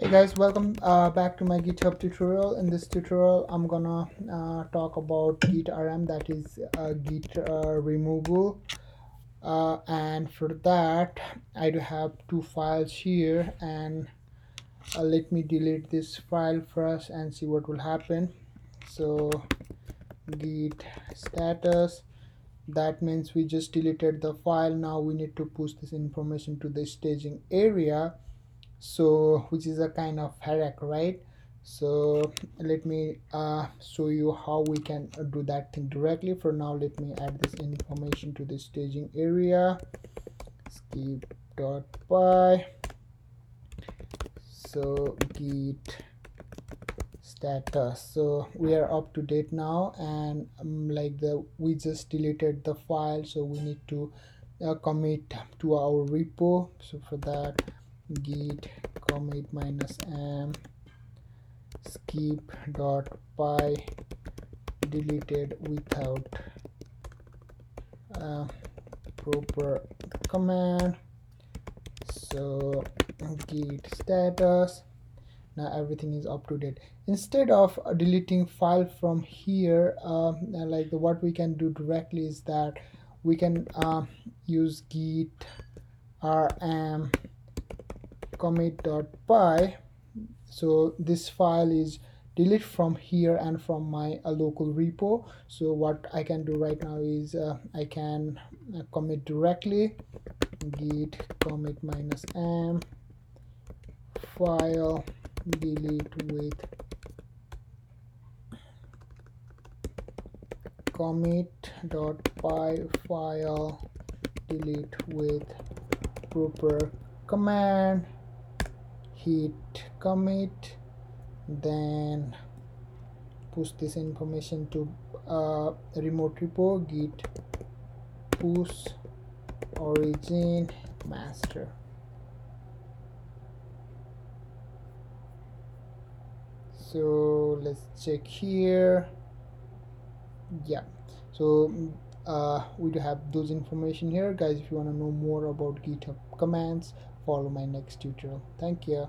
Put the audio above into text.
Hey guys, welcome uh, back to my GitHub tutorial. In this tutorial, I'm gonna uh, talk about Git RM, that is uh, Git uh, removal. Uh, and for that, I do have two files here, and uh, let me delete this file first and see what will happen. So, Git status. That means we just deleted the file. Now we need to push this information to the staging area so which is a kind of headache right? So let me uh, show you how we can do that thing directly. For now let me add this information to the staging area. Skip dot py. So git status. So we are up to date now and um, like the we just deleted the file so we need to uh, commit to our repo. So for that git commit minus m skip dot py deleted without uh, proper command. So git status. Now everything is up to date. Instead of deleting file from here uh, like what we can do directly is that we can uh, use git rm commit.py so this file is delete from here and from my uh, local repo. So what I can do right now is uh, I can uh, commit directly. Git commit minus m. File delete with commit.py file delete with proper command hit commit then push this information to uh, remote repo git push origin master. So let's check here. Yeah. So uh, we do have those information here. Guys if you want to know more about github commands follow my next tutorial. Thank you